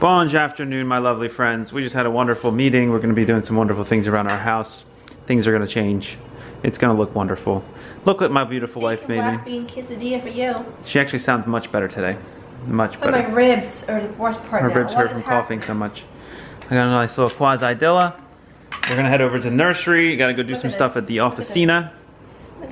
Bon afternoon, my lovely friends. We just had a wonderful meeting. We're going to be doing some wonderful things around our house. Things are going to change. It's going to look wonderful. Look what my beautiful wife Steak made and me. quesadilla for you. She actually sounds much better today. Much better. But my ribs are the worst part Her now. ribs What hurt from happening? coughing so much. I got a nice little quasi-dilla. We're going to head over to the nursery. Got to go do Look some stuff at the Look at this. officina.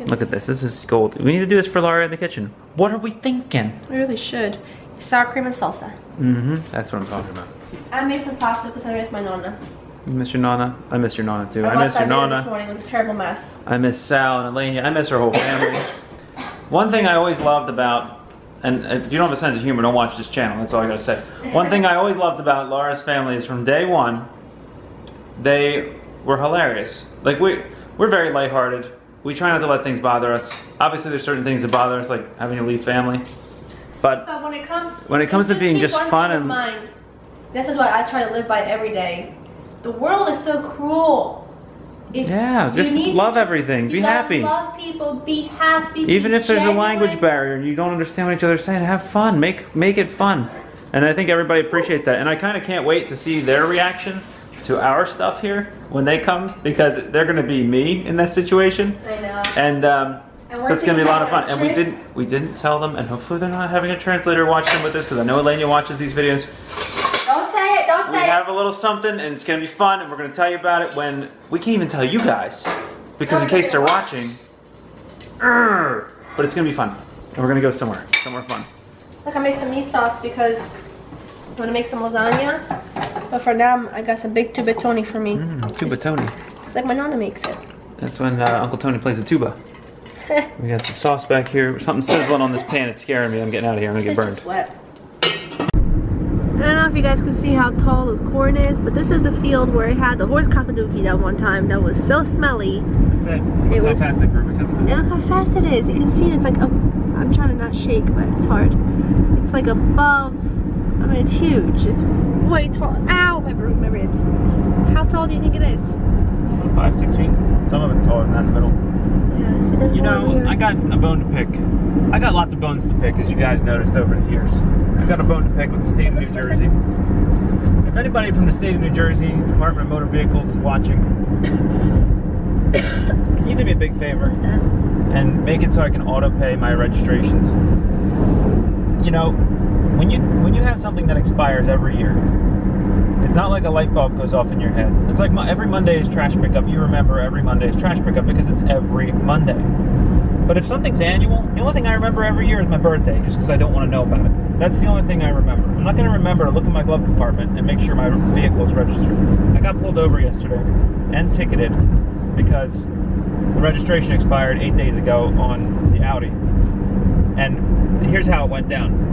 Look at this. This is gold. We need to do this for Laura in the kitchen. What are we thinking? We really should. Sour cream and salsa. Mm-hmm. That's what I'm talking about. I made some pasta because I miss my nonna. You miss your Nana? I miss your Nana too. I, I, miss your that video this morning. It was a terrible mess. I miss Sal and Elena. I miss her whole family. One thing I always loved about, and if you don't have a sense of humor, don't watch this channel. That's all I gotta say. One thing I always loved about Laura's family is from day one, they were hilarious. Like we, we're very lighthearted. We try not to let things bother us. Obviously, there's certain things that bother us, like having to leave family. But But when it comes When it comes to being just fun and- mind. This is what I try to live by every day. The world is so cruel. If Yeah, you just love everything. you Be happy. Love people. Be happy. even be if there's a language barrier and you don't understand what each other's saying, have fun. Make make it fun. And I think everybody appreciates that. And I kind of can't wait to see their reaction to our stuff here when they come because they're going to be me in that situation. I know. And um, And so it's going to be a lot of fun. And we didn't we didn't tell them, and hopefully they're not having a translator watch them with this because I know Elena watches these videos. Don't say it. Don't We say it. We have a little something, and it's going to be fun, and we're going to tell you about it when we can't even tell you guys because in case they're watching. Urgh. But it's going to be fun, and we're going to go somewhere, somewhere fun. Look, I made some meat sauce because I'm gonna make some lasagna. But for now, I got some big tubettoni for me. Mm, tuba Tony. It's like my nonna makes it. That's when uh, Uncle Tony plays the tuba. We got some sauce back here. Something sizzling on this pan. It's scaring me. I'm getting out of here. I'm gonna get It's burned. just wet. I don't know if you guys can see how tall this corn is, but this is the field where I had the horse cockadookie that one time that was so smelly. That's it. It was- Fantastic group because of And look how fast it is. You can see it's like, a, I'm trying to not shake, but it's hard. It's like above, I mean, it's huge. It's way tall. Ow, my, ri- my ribs. How tall do you think it is? five, six feet. Some of it's taller than that in the middle. Yeah, so there's You know. I got a bone to pick. I got lots of bones to pick, as you guys noticed over the years. I've got a bone to pick with the state of New Jersey. If anybody from the state of New Jersey, Department of Motor Vehicles, is watching, can you do me a big favor and make it so I can auto pay my registrations? You know, when you when you have something that expires every year, it's not like a light bulb goes off in your head. It's like every Monday is trash pickup. You remember every Monday is trash pickup because it's every Monday. But if something's annual, the only thing I remember every year is my birthday, just because I don't want to know about it. That's the only thing I remember. I'm not going to remember to look in my glove compartment and make sure my vehicle is registered. I got pulled over yesterday and ticketed because the registration expired eight days ago on the Audi. And here's how it went down.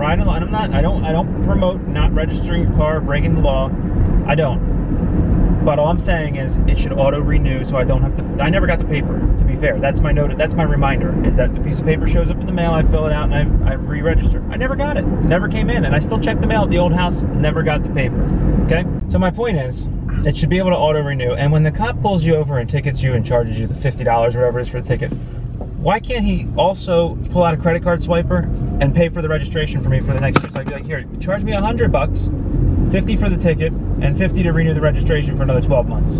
Riding along. I'm not. I don't. I don't promote not registering your car, breaking the law. I don't. But all I'm saying is it should auto renew, so I don't have to. I never got the paper. To be fair, that's my note. That's my reminder. Is that the piece of paper shows up in the mail? I fill it out and I, I re-register. I never got it. Never came in, and I still checked the mail at the old house. Never got the paper. Okay. So my point is, it should be able to auto renew. And when the cop pulls you over and tickets you and charges you the fifty dollars, whatever it is for the ticket, why can't he also pull out a credit card swiper and pay for the registration for me for the next year? So I'd be like, here, charge me a hundred bucks, fifty for the ticket, and fifty to renew the registration for another twelve months.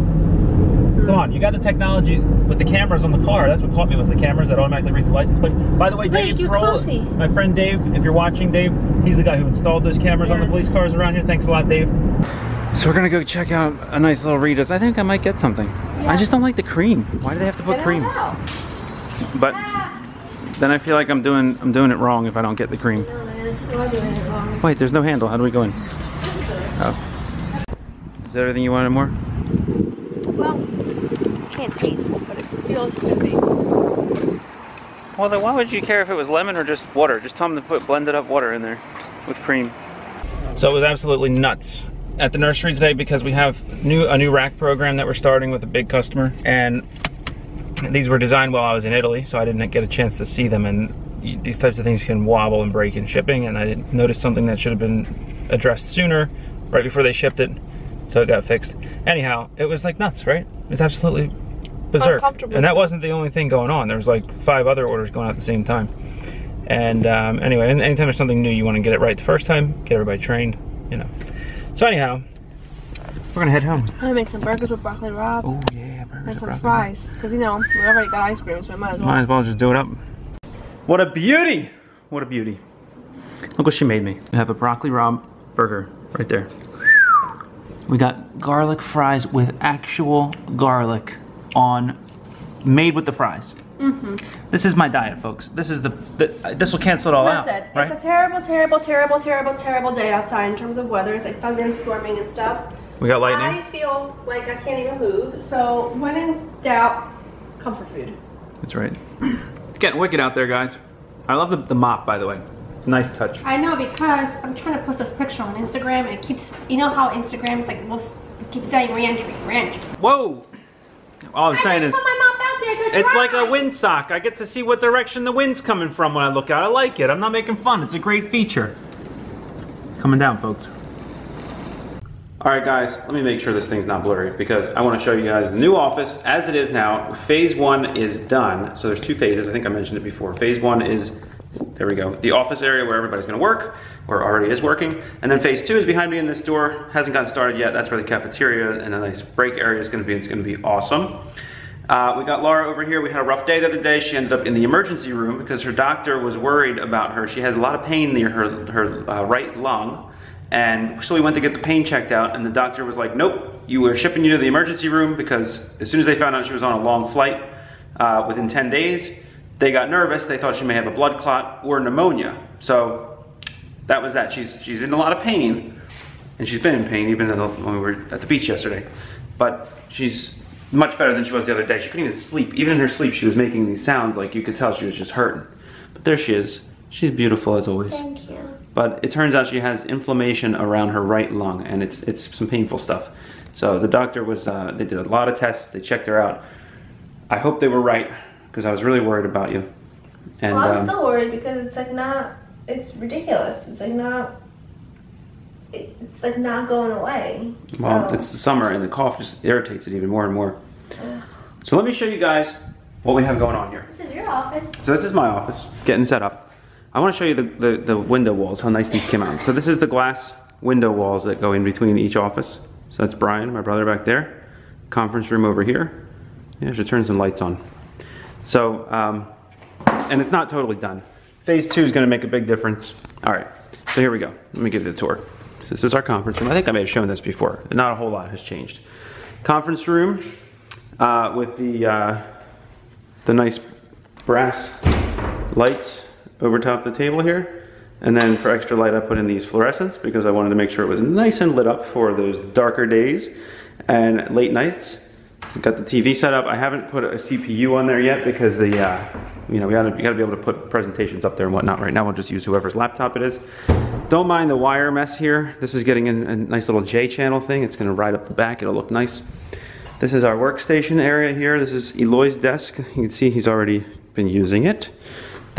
Come on, you got the technology with the cameras on the car. That's what caught me was the cameras that automatically read the license plate. By the way, Wait, Dave your my friend Dave, if you're watching, Dave, he's the guy who installed those cameras on the police cars around here. Thanks a lot, Dave. So we're gonna go check out a nice little Rita's. I think I might get something. I just don't like the cream. Why do they have to put Get it cream? out. But then I feel like I'm doing I'm doing it wrong if I don't get the cream. No, man, you're doing it wrong. Wait, there's no handle. How do we go in? Oh. Is that everything you wanted more? Well, can't taste, but it feels soothing. Well, then why would you care if it was lemon or just water? Just tell them to put blended up water in there with cream. So it was absolutely nuts at the nursery today because we have new a new rack program that we're starting with a big customer, and these were designed while I was in Italy, so I didn't get a chance to see them. And these types of things can wobble and break in shipping, and I didn't notice something that should have been addressed sooner, right before they shipped it, so it got fixed. Anyhow, it was like nuts, right? It was absolutely berserk. And that wasn't the only thing going on. There was like five other orders going out at the same time. And um, anyway, anytime there's something new, you want to get it right the first time, get everybody trained. you know. So anyhow, we're gonna head home. I'm gonna make some burgers with broccoli rabe Oh yeah, and some fries. Because, you know, we already got ice cream, so I might as well. Might as well just do it up. What a beauty! What a beauty. Look what she made me. We have a broccoli rabe burger right there. We got garlic fries with actual garlic on, made with the fries. Mm -hmm. This is my diet, folks. This is the, the this will cancel it all Listen, out, right? it's a terrible, terrible, terrible, terrible, terrible day outside in terms of weather. It's like thunderstorming and stuff. We got lightning. I feel like I can't even move. So when in doubt, comfort food. That's right. It's getting wicked out there, guys. I love the, the mop, by the way. Nice touch. I know because I'm trying to post this picture on Instagram and it keeps, you know how Instagram is like, will keep saying reentry, reentry. Whoa! All I'm I saying is, put my mouth out there to it's like a windsock. I get to see what direction the wind's coming from when I look out. I like it. I'm not making fun. It's a great feature. Coming down, folks. All right, guys, let me make sure this thing's not blurry because I want to show you guys the new office as it is now. Phase one is done. So there's two phases. I think I mentioned it before. Phase one is, there we go, the office area where everybody's going to work, or already is working. And then phase two is behind me in this door. Hasn't gotten started yet. That's where the cafeteria and a nice break area is going to be. It's going to be awesome. Uh, we got Laura over here. We had a rough day the other day. She ended up in the emergency room because her doctor was worried about her. She had a lot of pain near her, her uh, right lung. And so we went to get the pain checked out, and the doctor was like, Nope, you were shipping you to the emergency room because as soon as they found out she was on a long flight uh, within 10 days, they got nervous. They thought she may have a blood clot or pneumonia. So that was that. She's, she's in a lot of pain, and she's been in pain even when we were at the beach yesterday. But she's much better than she was the other day. She couldn't even sleep. Even in her sleep, she was making these sounds like you could tell she was just hurting. But there she is. She's beautiful as always. Thank you. But it turns out she has inflammation around her right lung, and it's it's some painful stuff. So the doctor was uh, they did a lot of tests. They checked her out. I hope they were right because I was really worried about you. And well, I'm um, still worried because it's like not, it's ridiculous. It's like not, it's like not going away. well, so. it's the summer, and the cough just irritates it even more and more. Ugh. So let me show you guys what we have going on here. This is your office. So this is my office, getting set up. I want to show you the, the, the window walls, how nice these came out. So this is the glass window walls that go in between each office. So that's Brian, my brother back there. Conference room over here. Yeah, I should turn some lights on. So, um, and it's not totally done. Phase two is going to make a big difference. All right, so here we go. Let me give you the tour. So this is our conference room. I think I may have shown this before. Not a whole lot has changed. Conference room uh, with the uh, the nice brass lights over top the table here. And then for extra light, I put in these fluorescents because I wanted to make sure it was nice and lit up for those darker days and late nights. Got the TV set up. I haven't put a CPU on there yet because the, uh, you know, we gotta, we gotta be able to put presentations up there and whatnot. Right now, we'll just use whoever's laptop it is. Don't mind the wire mess here. This is getting in a nice little J channel thing. It's gonna ride up the back. It'll look nice. This is our workstation area here. This is Eloy's desk. You can see he's already been using it.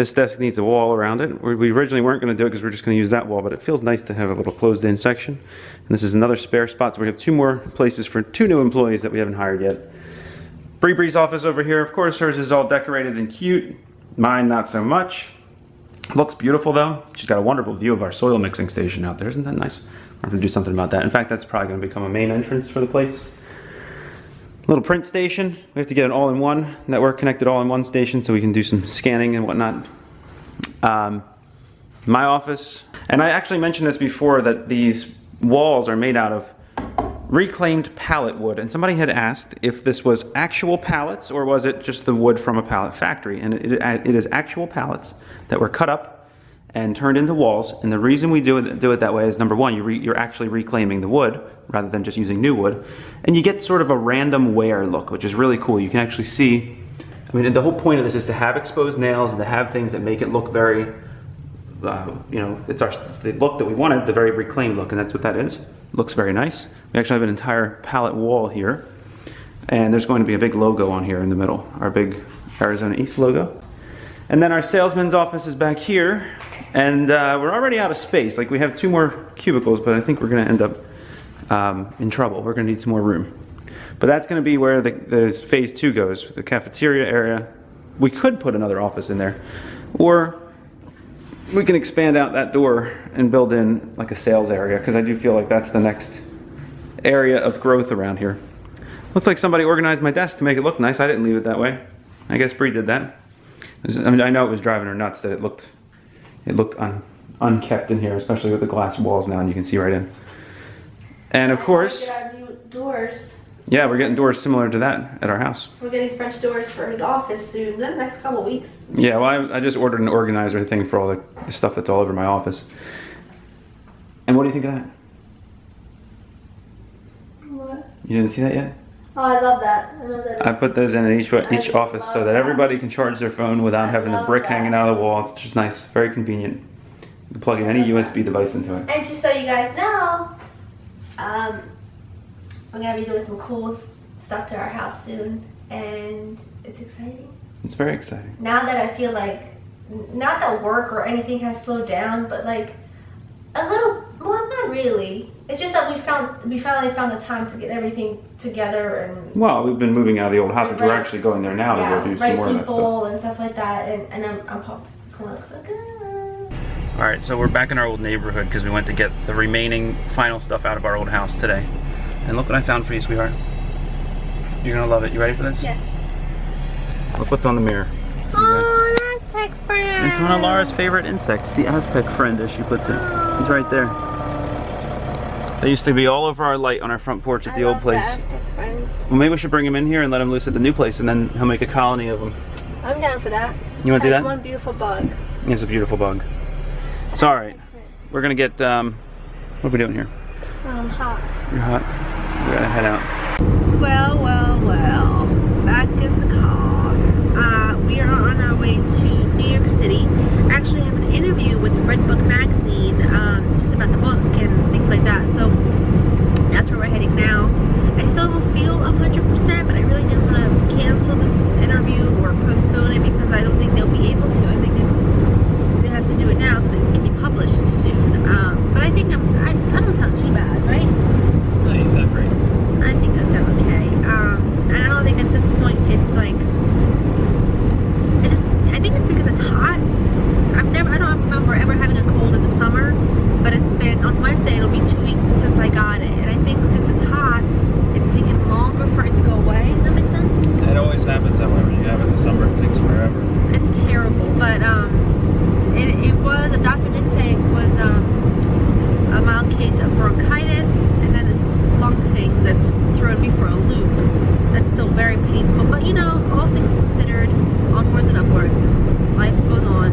This desk needs a wall around it. We we originally weren't going to do it because we're just going to use that wall, but it feels nice to have a little closed in section. And this is another spare spot, so we have two more places for two new employees that we haven't hired yet. Bree Bree's office over here, of course, hers is all decorated and cute. Mine, not so much. Looks beautiful though. She's got a wonderful view of our soil mixing station out there. Isn't that nice? We're going to do something about that. In fact, that's probably going to become a main entrance for the place. Little print station. We have to get an all-in-one network connected all-in-one station so we can do some scanning and whatnot. Um, my office, and I actually mentioned this before that these walls are made out of reclaimed pallet wood. And somebody had asked if this was actual pallets or was it just the wood from a pallet factory. And it, it is actual pallets that were cut up and turned into walls. And the reason we do it, do it that way is number one, you re, you're actually reclaiming the wood rather than just using new wood. And you get sort of a random wear look, which is really cool. You can actually see, I mean, the whole point of this is to have exposed nails and to have things that make it look very, uh, you know, it's, our, it's the look that we wanted, the very reclaimed look, and that's what that is. looks very nice. We actually have an entire pallet wall here. And there's going to be a big logo on here in the middle, our big Arizona East logo. And then our salesman's office is back here. And uh, we're already out of space. Like we have two more cubicles, but I think we're gonna end up um, in trouble. We're gonna need some more room. But that's gonna be where the, the phase two goes, the cafeteria area. We could put another office in there. Or we can expand out that door and build in like a sales area because I do feel like that's the next area of growth around here. Looks like somebody organized my desk to make it look nice. I didn't leave it that way. I guess Bree did that. I mean, I know it was driving her nuts that it looked it looked un, unkept in here, especially with the glass walls now, and you can see right in. And of course, Get our new doors. yeah, we're getting doors similar to that at our house. We're getting French doors for his office soon. The next couple weeks. Yeah, well, I, I just ordered an organizer thing for all the, the stuff that's all over my office. And what do you think of that? What? You didn't see that yet? Oh, I love that. I love that. I put those in each each I office so that that. everybody can charge their phone without having a brick that. hanging out of the wall. It's just nice, very convenient. You can plug in any USB device into it. And just so you guys know, um, we're gonna be doing some cool stuff to our house soon, and it's exciting. It's very exciting. Now that I feel like, not that work or anything has slowed down, but like a little. Well, not really. It's just that we found we finally found the time to get everything together and Well, we've been moving out of the old house, which we're actually going there now to yeah, go do some more of that stuff. people and stuff like that, and, and I'm, I'm pumped. It's gonna look so good. All right, so we're back in our old neighborhood because we went to get the remaining final stuff out of our old house today. And look what I found for you, sweetheart. You're gonna love it. You ready for this? Yes. Look what's on the mirror. Oh, Aztec friend. It's one of Laura's favorite insects, the Aztec friend, as she puts it. He's right there. They used to be all over our light on our front porch at the I old love place. The Aztec friends. Well, maybe we should bring him in here and let him loose at the new place, and then he'll make a colony of them. I'm down for that. You want to do Has that? One beautiful bug. It's a beautiful bug. It's all right. We're gonna get. Um, what are we doing here? I'm hot. You're hot. We gotta head out. Well, well, well. Back in the car. Uh, we are on our way to New York City. Actually, I have an interview with Redbook Magazine, um, just about the book and things like that. So that's where we're heading now. I still don't feel 100%, but I really didn't want to cancel this interview or postpone it because I don't think they'll be able to. I think they have to do it now so that it can be published soon. Um, but I think I'm, I, I don't sound too bad, right? No, you sound great. I think I sound okay. Um, and I don't think at this point it's like. I just. I think it's because it's hot. I've never. I don't remember ever having a cold in the summer, but it's been on Wednesday. It'll be two weeks since I got it, and I think since it's hot, it's taking longer for it to go away. Does that make sense? It always happens that way when you have it in the summer. It takes forever. It's terrible, but um, it, it was. A doctor did say it was um a mild case of bronchitis, and then it's lung thing that's thrown me for a loop. That's still very painful, but you know, all things considered, onwards and upwards. Life goes on.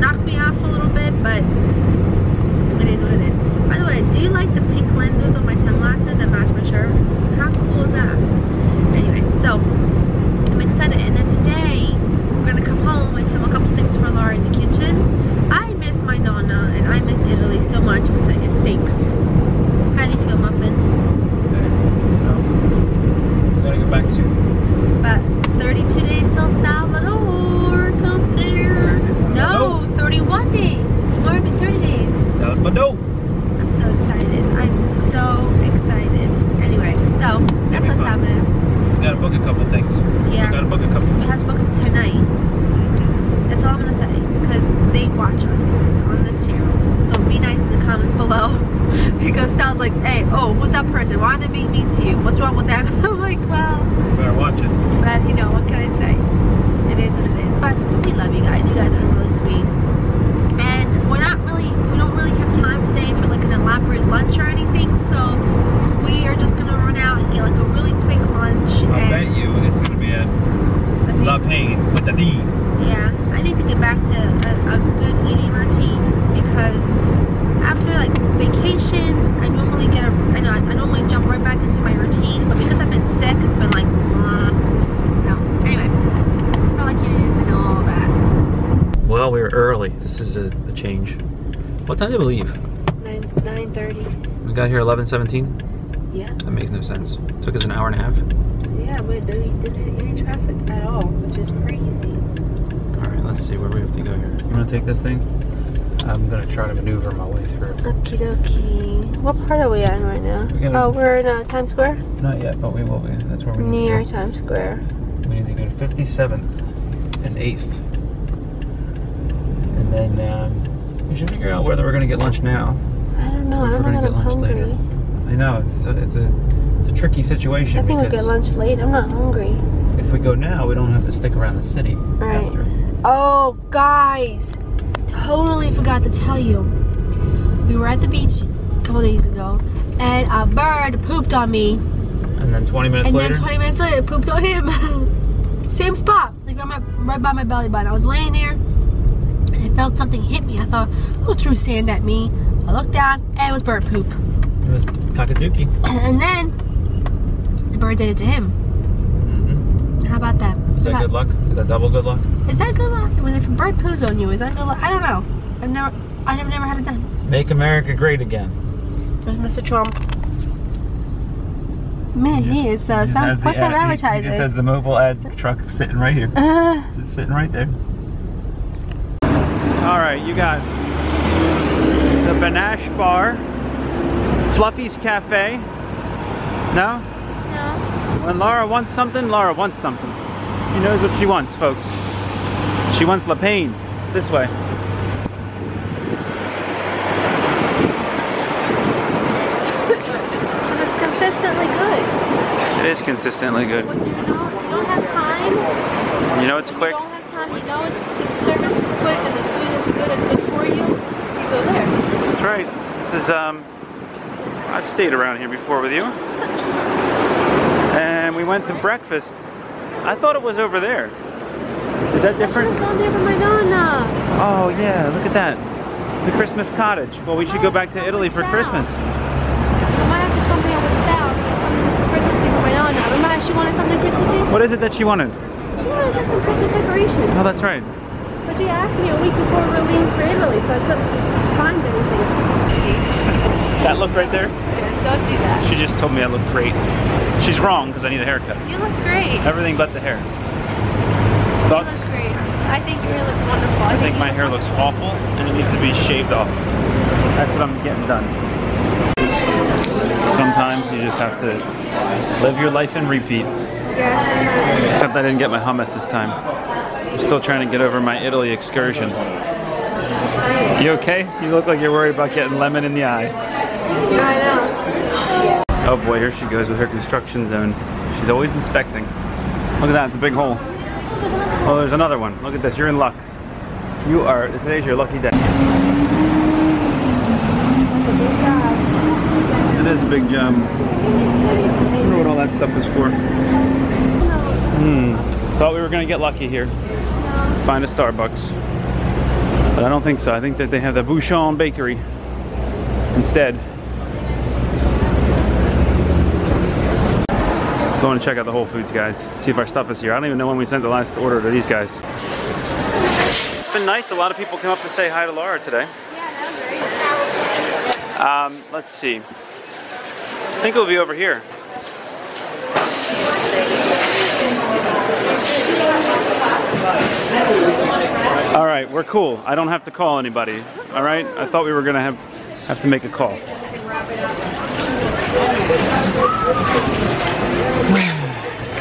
Knocks me off a little bit, but it is what it is. By the way, do you like the pink lenses on my sunglasses that match my shirt? How cool is that? Anyway, so I'm excited. And then today, we're gonna come home and film a couple things for Laura in the kitchen. I miss my nonna and I miss Italy so much. It stinks. How do you feel, Muffin? We gotta go back soon. But 32 days till Salvatore comes here. No, 31 days. Tomorrow will be 30 days. Salvatore. I'm so excited. I'm so excited. Anyway, so that's what's fun. happening. We gotta book a couple things. Yeah. We gotta book a couple. We have to book them tonight. That's all I'm gonna say because they watch us on this channel. So be nice in the comments below because sounds like, hey, oh, who's that person? Why are they being mean to you? What's wrong with them? I'm like, well, We better watch it. but you know, what can I say? It is what it is. But we love you guys. You guys are really sweet. And we're not really, we don't really have time today for like an elaborate lunch or anything. So we are just gonna run out and get like a really quick lunch. I'll bet you it's gonna be at me- Le Pain Quotidien. Yeah, I need to get back to a, a good eating routine because after like vacation, I normally get a, I know, I normally jump right back into my routine, but because I've been sick, it's been like, "Ugh." so anyway, I felt like you needed to know all that. Well, we were early. This is a, a change. What time did we leave? Nine nine thirty. We got here 11:17. Yeah, That makes no sense. Took us an hour and a half. yeah, we didn't didn't hit any traffic at all, which is crazy. All right, let's see where we have to go here. You want to take this thing? I'm gonna try to maneuver my way through. Okie dokie. What part are we at right now? We gotta- Oh, we're in uh, Times Square. Not yet, but we will be. That's where we need Near to Times Square. We need to go to 57th and 8th. And then And uh, we should figure out whether we're gonna get lunch now. I don't know. Or if I we're don't know gonna get I'm lunch hungry. later. I know it's a, it's a it's a tricky situation I think we'll get lunch late. I'm not hungry. if we go now, we don't have to stick around the city Right. after. Oh, guys, totally forgot to tell you. We were at the beach a couple days ago, and a bird pooped on me, And then 20 minutes and later, then 20 minutes later, it pooped on him. Same spot, like right, my, right by my belly button. I was laying there, and I felt something hit me. I thought, who threw sand at me? I looked down, and it was bird poop. it was Kakatuki. And then the bird did it to him. How about that? Is that good luck? Is that double good luck? Is that good luck? When if a bird poos on you, is that good luck? I don't know. I've never, I've never had it done. Make America great again. There's Mr. Trump. Man, he, is uh, He just some, what's that ad- he- advertising? He just has the mobile ad truck sitting right here. uh, Just sitting right there. All right, you got the Banache Bar, Fluffy's Cafe. No? When Laura wants something, Laura wants something. She knows what she wants, folks. She wants La Pain. This way. It's consistently good. It is consistently good. When you know, you don't have time. You know it's You quick. don't have time. You know it's, the service is quick and the food is good and good for you. You go there. That's right. This is um I've stayed around here before with you. We went to breakfast. I thought it was over there. Is that different? Oh, have gone there for my oh, nana. Oh yeah, look at that. The Christmas cottage. Well, we should go back to oh, Italy for Christmas. I might have to come here with Sal and get something Christmassy for my nana. Remember how she wanted something Christmassy? What is it that she wanted? She wanted just some Christmas decorations. Oh, that's right. But she asked me a week before we were leaving for Italy, so I couldn't find anything. That look right there? Don't do that. She just told me I look great. She's wrong because I need a haircut. You look great. Everything but the hair. You look great. I think your hair looks wonderful. I think you my look hair looks awful and it needs to be shaved off. That's what I'm getting done. Sometimes you just have to live your life and repeat. Yeah. Except I didn't get my hummus this time. I'm still trying to get over my Italy excursion. You okay? You look like you're worried about getting lemon in the eye. Yeah, I know. Oh boy, here she goes with her construction zone. She's always inspecting. Look at that, it's a big hole. Oh, there's another one. Look at this, you're in luck. You are, today's your lucky day. It is a big job. I wonder what all that stuff is for. Hmm. Thought we were gonna get lucky here. Find a Starbucks. But I don't think so. I think that they have the Bouchon Bakery instead. Going to check out the Whole Foods, guys. See if our stuff is here. I don't even know when we sent the last order to these guys. It's been nice. A lot of people came up to say hi to Laura today. Yeah. Um, let's see. I think it'll be over here. All right, we're cool. I don't have to call anybody. All right. I thought we were gonna have have to make a call.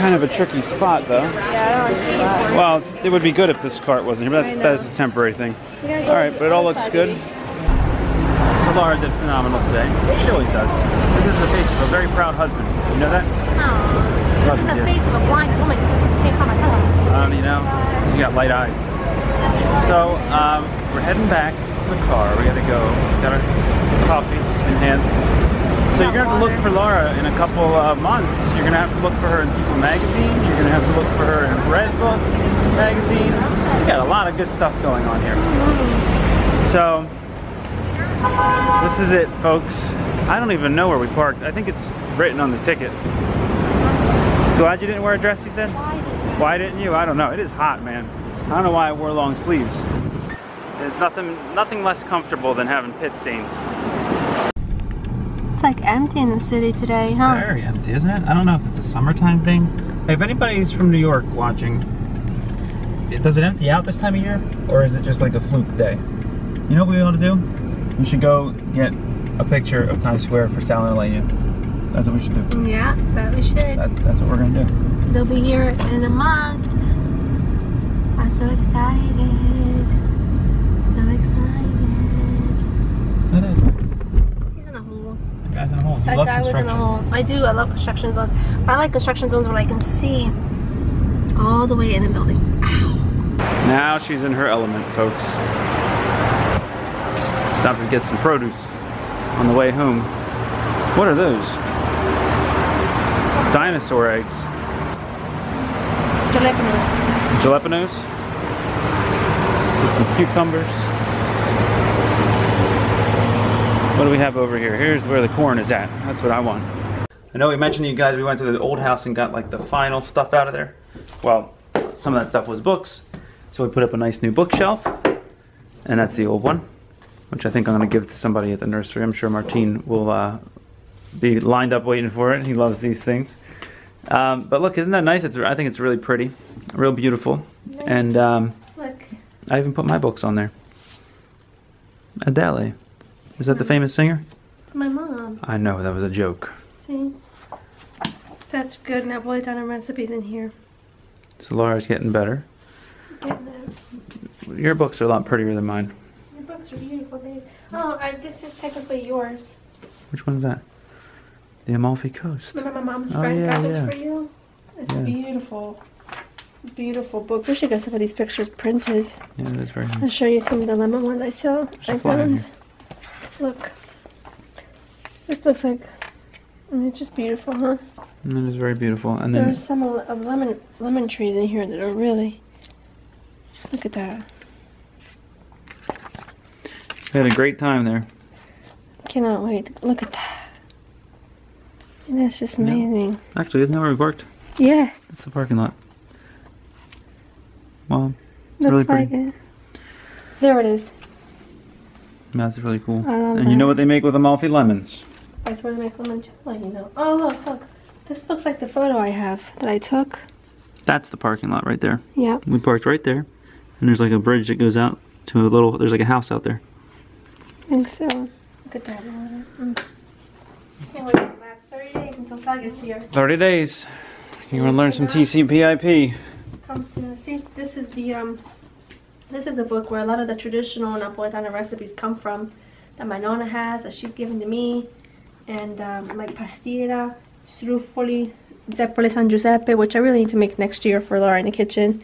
Kind of a tricky spot, though. Yeah, I don't like. Well, it's, it would be good if this cart wasn't here, but that's, that's a temporary thing. We gotta go All right, but it all looks good. So Laura did phenomenal today. She always does. This is the face of a very proud husband. You know that? Aw, Love this is the face of a blind woman. I can't find my sunglasses. I don't you know. You got light eyes. So um, we're heading back to the car. We gotta go. Got our coffee in hand. So you're gonna have to look for Laura in a couple uh, months. You're gonna have to look for her in People Magazine. You're gonna have to look for her in Redbook Magazine. We got a lot of good stuff going on here. So this is it, folks. I don't even know where we parked. I think it's written on the ticket. Glad you didn't wear a dress, you said? Why did Why didn't you? I don't know. It is hot, man. I don't know why I wore long sleeves. There's nothing nothing less comfortable than having pit stains. It's like empty in the city today, huh? Very empty, isn't it? I don't know if it's a summertime thing. Hey, if anybody's from New York watching, does it empty out this time of year? Or is it just like a fluke day? You know what we ought to do? We should go get a picture of Times Square for Sal and Elena. That's what we should do. Yeah, that we should. That, that's what we're gonna do. They'll be here in a month. I'm so excited. So that love guy was in a construction. hole. I do. I love construction zones. But I like construction zones where I can see all the way in a building. Ow. Now she's in her element, folks. Stop to get some produce on the way home. What are those? Dinosaur eggs. Jalapenos. Jalapenos. Get some cucumbers. What do we have over here? Here's where the corn is at. That's what I want. I know we mentioned to you guys we went to the old house and got like the final stuff out of there. Well, some of that stuff was books. So we put up a nice new bookshelf. And that's the old one, which I think I'm going to give to somebody at the nursery. I'm sure Martine will uh, be lined up waiting for it. He loves these things. Um, but look, isn't that nice? It's, I think it's really pretty, real beautiful. And um, Look. I even put my books on there. Adele. Is that the famous singer? It's my mom. I know, that was a joke. See? Such good Napolitano recipes in here. So Laura's getting better. Getting there. Your books are a lot prettier than mine. Your books are beautiful, babe. Oh, I, this is technically yours. Which one's that? The Amalfi Coast. Remember my mom's Oh, yeah, got this yeah. for you? It's Yeah. beautiful. Beautiful book. We should get some of these pictures printed. Yeah, it is very nice. I'll show you some of the lemon ones I saw. There's I found. Look. This looks like. I mean, it's just beautiful, huh? And it is very beautiful. And then, There's some of lemon lemon trees in here that are really. Look at that. we had a great time there. Cannot wait. Look at that. And that's just Yeah. amazing. Actually, isn't that where we parked? Yeah. It's the parking lot. Wow, Looks really like pretty. it. There it is. That's really cool. I love And you know what they make with Amalfi lemons? That's where they make limoncello, you know. Oh, look, look. This looks like the photo I have that I took. That's the parking lot right there. Yeah. We parked right there. And there's like a bridge that goes out to a little, there's like a house out there. I think so. Look at that. Laura. Mm. Can't wait to go 30 days until Sal gets here. 30 days. You want to learn some TCPIP? Come soon. See, this is the um, this is the book where a lot of the traditional Napolitana recipes come from, that my nonna has, that she's given to me, and um, like pastiera, struffoli, zeppole San Giuseppe, which I really need to make next year for Laura in the kitchen.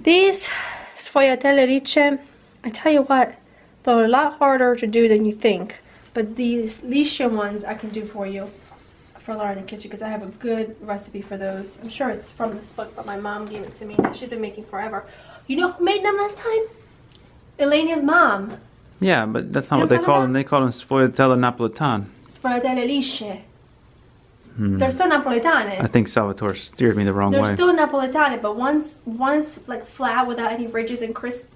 These sfogliatelle ricce, I tell you what, they're a lot harder to do than you think, but these liscia ones I can do for you for Laura in the kitchen because I have a good recipe for those. I'm sure it's from this book, but my mom gave it to me. She's been making forever. You know who made them last time? Elena's mom. Yeah, but that's not You what they call what them. They call them sfogliatella napoletan. Sfogliatelle lisce. Hmm. They're still napoletane. I think Salvatore steered me the wrong They're way. still napoletane, but one's one's like flat without any ridges and crisp,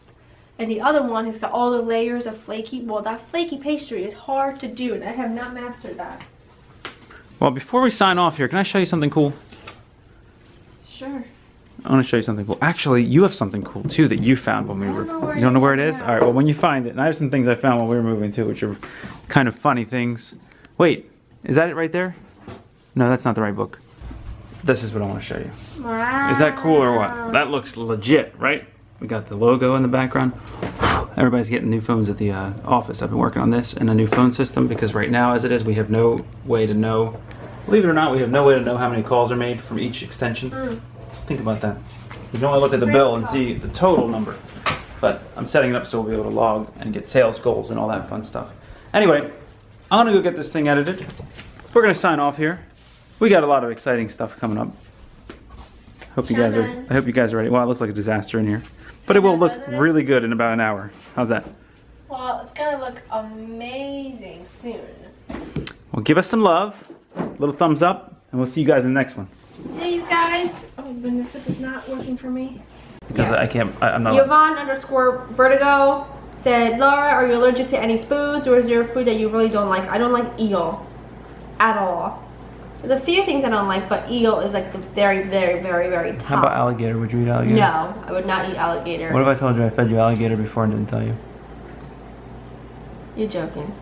and the other one has got all the layers of flaky. Well, that flaky pastry is hard to do, and I have not mastered that. Well, before we sign off here, can I show you something cool? Sure. I want to show you something cool. Actually, you have something cool too that you found when we were. don't know where you don't know where it is? All right. Well, when you find it, and I have some things I found while we were moving too, which are kind of funny things. Wait, is that it right there? No, that's not the right book. This is what I want to show you. Wow. Is that cool or what? That looks legit, right? We got the logo in the background. Everybody's getting new phones at the uh, office. I've been working on this and a new phone system because right now, as it is, we have no way to know. Believe it or not, we have no way to know how many calls are made from each extension. Mm. Think about that. You can only look at the bill and see the total number. But I'm setting it up so we'll be able to log and get sales goals and all that fun stuff. Anyway, I'm gonna go get this thing edited. We're gonna sign off here. We got a lot of exciting stuff coming up. Hope you guys are. I hope you guys are ready. Well, it looks like a disaster in here, but it will look really good in about an hour. How's that? Well, it's gonna look amazing soon. Well, give us some love, little thumbs up, and we'll see you guys in the next one. Thanks, guys. Oh goodness, this is not working for me. Because Yeah. I can't. I, I'm not. Yvonne underscore Vertigo said, Laura, are you allergic to any foods or is there a food that you really don't like? I don't like eel at all. There's a few things I don't like, but eel is like the very, very, very, very top. How about alligator? Would you eat alligator? No, I would not eat alligator. What if I told you I fed you alligator before and didn't tell you? You're joking.